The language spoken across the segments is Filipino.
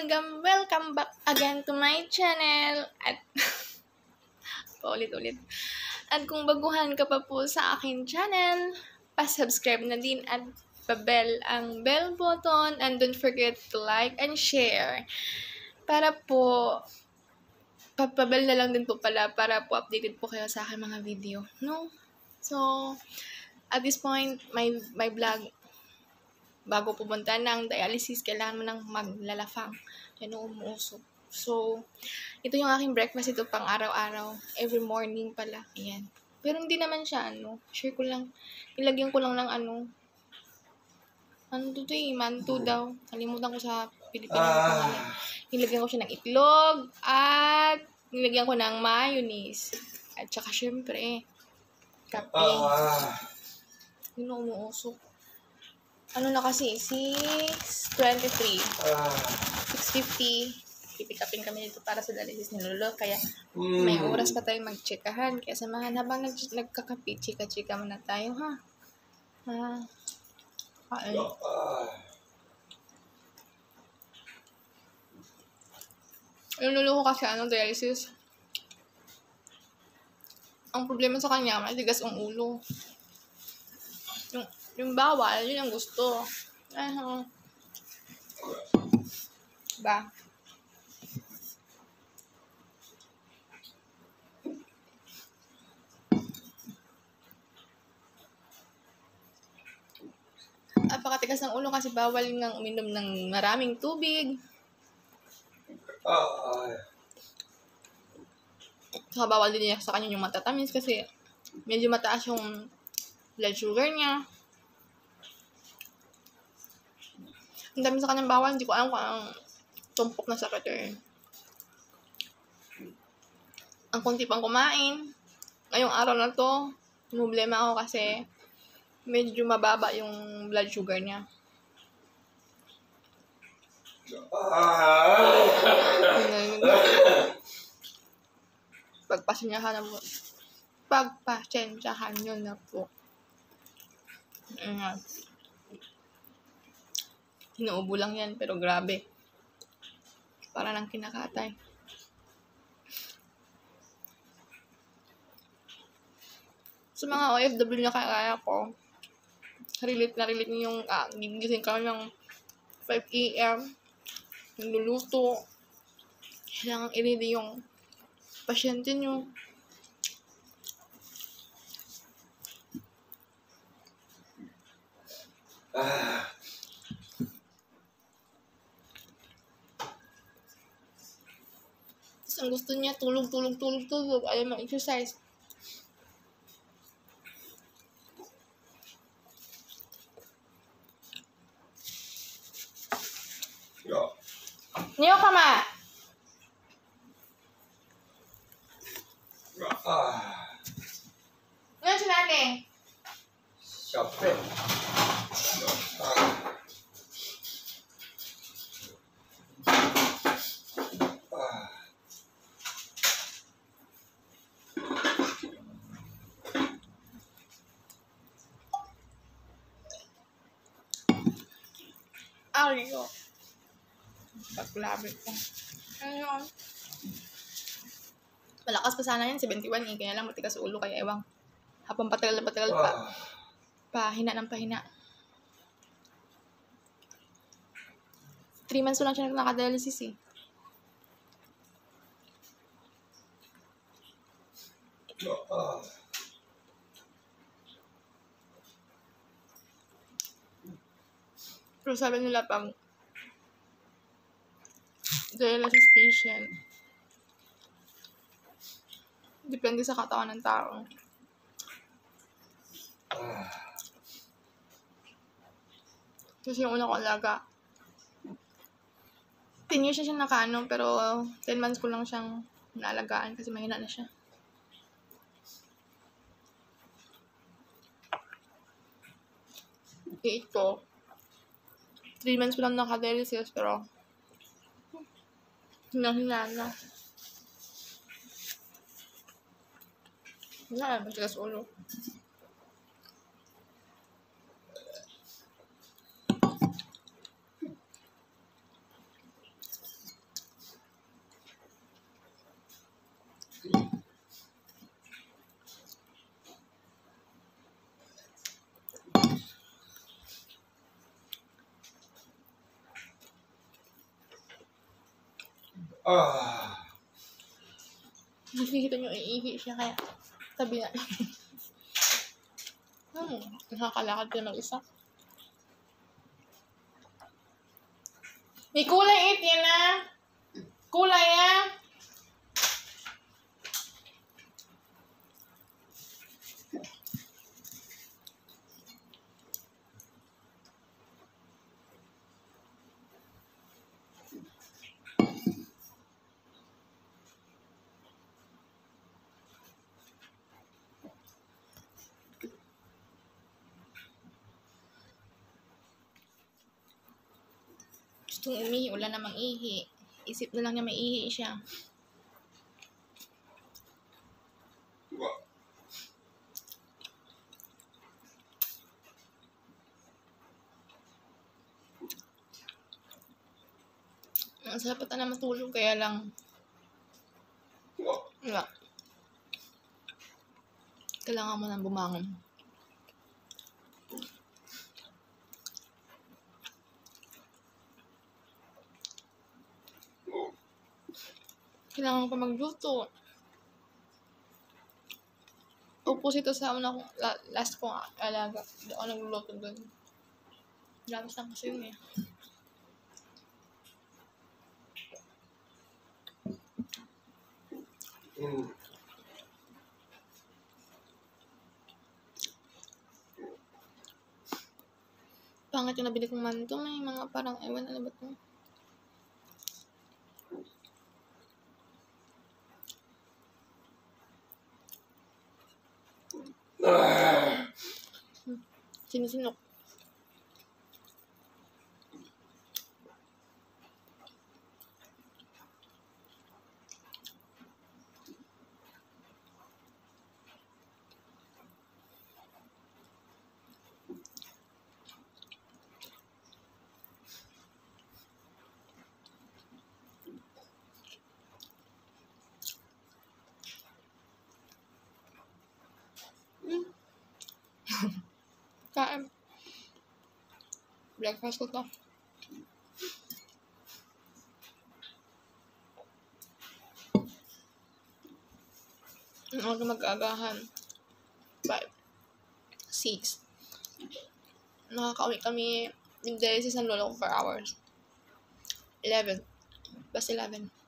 welcome, welcome back again to my channel. At, paulit-ulit. At kung baguhan ka pa po sa akin channel, pa-subscribe na din at pa-bell ang bell button and don't forget to like and share. Para po, papabel na lang din po pala para po updated po kayo sa akin mga video. No? So, at this point, my, my vlog bago pumunta ng dialysis, kailangan mo nang maglalafang. Yan ang umuusok. So, ito yung aking breakfast. Ito pang araw-araw. Every morning pala. Ayan. Pero hindi naman siya, ano. Share ko lang. Ilagyan ko lang ng ano. Ano to eh? Manto daw. Kalimutan ko sa Pilipino. Ah. Nilagyan ko siya ng itlog. At nilagyan ko ng mayonnaise. At saka syempre, kape. Ah. Yun ang umuusok ano na kasi, 6.23. Ah. 6.50. Pipikapin kami dito para sa dialysis ni Lolo. Kaya mm. may oras pa tayo mag-checkahan. Kaya samahan habang nag nagkakapi, chika-chika muna tayo, ha? Ha? Kain. Yung lolo ko kasi ano, dialysis. Ang problema sa kanya, matigas ang ulo. Yung bawal, yun ang gusto. Ano? Ba? Napakatigas ng ulo kasi bawal nga uminom ng maraming tubig. Uh, Saka bawal din niya sa kanya yung matatamis kasi medyo mataas yung blood sugar niya. Ang dami sa kanyang bawal, hindi ko alam kung ang tumpok na sakit eh. Ang kunti pang kumain. Ngayong araw na to, problema ako kasi medyo mababa yung blood sugar niya. Pagpasensyahan na po. Pagpasensyahan nyo na po. Ayan. Inuubo lang yan, pero grabe. Para nang kinakatay. Sa mga OFW na kaya ko, relate na relate yung ah, gigising kami ng 5 a.m. Niluluto. Kailangan i-ready yung pasyente nyo. gustonya tulung, tulung, tulung, tulung. ayaw mag exercise ya. Nyo ka ma. Ario. Paglabit ko. Ayun. Malakas pa sana yan, 71 eh. Kaya lang matigas ulo, kaya ewang. Habang patagal na patagal pa. Ah. Pahina ng pahina. 3 months lang siya nakadialysis eh. Uh. Pero sabi nila pang dialysis patient, depende sa katawan ng tao. Kasi yung una ko alaga, 10 years na siya nakaano, pero 10 months ko lang siyang naalagaan kasi mahina na siya. Ito, 3 months ko lang nakadialysis, pero hinahina na. Wala, matigas ulo. Ah. Nakikita nyo, iihi siya kaya tabi na. hmm, nakakalakad ka mag-isa. May kulay it yan ah. Kulay ah. Gustong umihi, wala namang ihi. Isip na lang niya may ihi siya. Ang sarap ata na matulog, kaya lang, wala. Kailangan mo nang bumangon. Kailangan ko magluto. Opposite to sa una kong, la- last kong alaga. Hindi ako nagluluto doon. Grabe lang kasi yun eh. Mm. Pangit yung nabili kong manto. May mga parang, ewan, ano ba ito? Ah. Sinisinok. Kain. Breakfast ko to. Ako mag-agahan. 5. 6. Nakaka-uwi kami hindi sa San Lolo for hours. 11. Basta 11.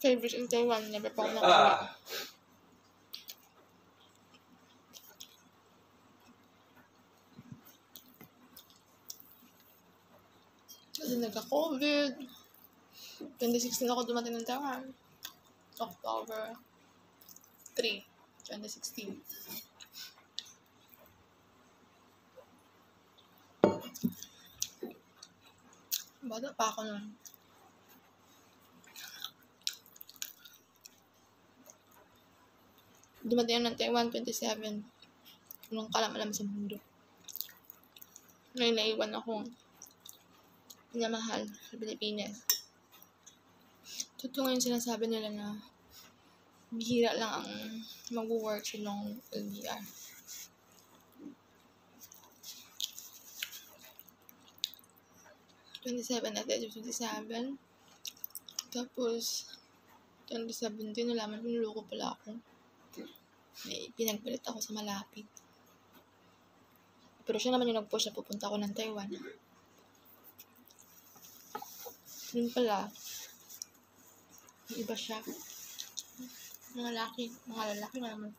Favorite in Taiwan. Never pa ako nakauwi. Ah. Kasi nagka-COVID. 2016 ako dumating ng Taiwan. October 3, 2016. Bata pa ako nun. Dumating ng Taiwan 27. Walang kalam-alam sa mundo. Ngayon naiwan ako minamahal sa Pilipinas. Totoo yung sinasabi nila na bihira lang ang mag-work sa long LDR. Twenty-seven at age of 27. Tapos, 2017, nalaman ko niloko pala ako. May pinagpalit ako sa malapit. Pero siya naman yung nag-push na pupunta ako ng Taiwan. Yun pala. Iba siya. Mga lalaki. Mga lalaki na naman.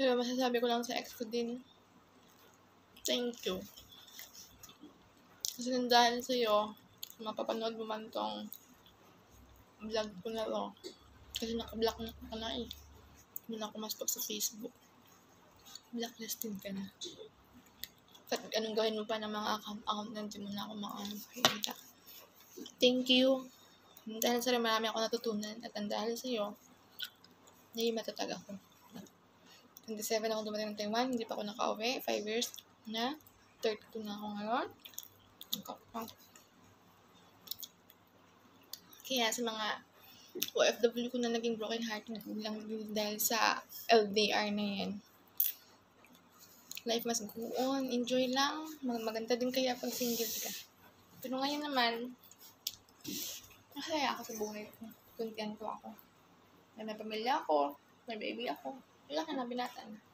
Pero masasabi ko lang sa ex ko din, thank you. Kasi nang dahil sa'yo, mapapanood mo man tong vlog ko na to. Kasi naka-block na ka na eh. Hindi na ako mastok sa Facebook. Blacklisted ka na. At anong gawin mo pa ng mga account, account na hindi mo na ako makakita. Thank you. Dahil sa marami ako natutunan at ang dahil sa iyo, naging matatag ako. 27 ako dumating ng Taiwan, hindi pa ako nakauwi. 5 years na. 32 na ako ngayon. Kaya sa mga OFW ko na naging broken hearted lang dahil sa LDR na yan. Life must go on. Enjoy lang. Mag maganda din kaya pag single ka. Pero ngayon naman, masaya ako sa buhay ko. Contento ako. May, may pamilya ako. May baby ako. Wala ka na binata na.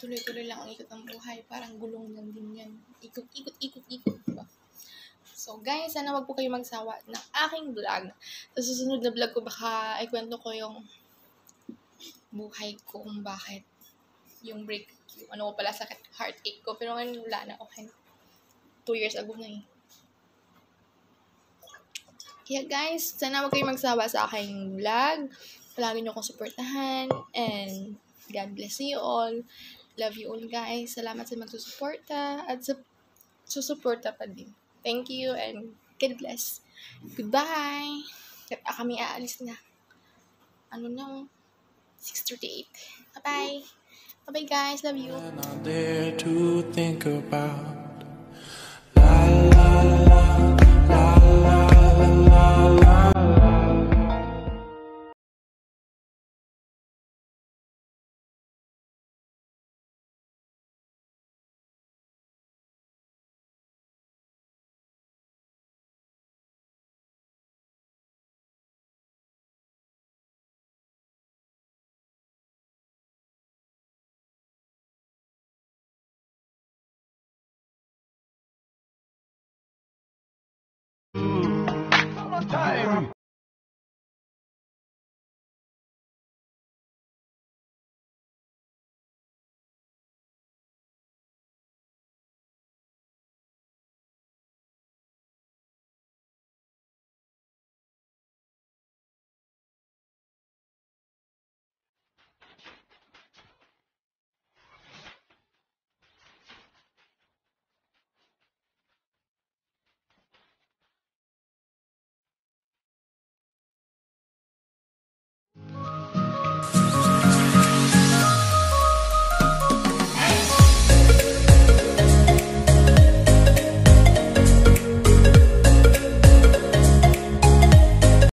Tuloy-tuloy lang ang ikot buhay. Parang gulong lang din yan. Ikot, ikot, ikot, ikot. Diba? So, guys, sana wag po kayo magsawa ng aking vlog. Sa susunod na vlog ko, baka ikwento ko yung buhay ko kung bakit yung break, yung ano ko pala sakit, heartache ko. Pero ngayon wala na, okay. Two years ago na eh. Kaya guys, sana wag kayong magsawa sa aking vlog. Palagi nyo akong supportahan. And God bless you all. Love you all guys. Salamat sa magsusuporta at sa susuporta pa din. Thank you and God bless. Goodbye. At kami aalis na. Ano na? 6.38. Bye-bye. Bye-bye guys. Love you. And I dare to think about time.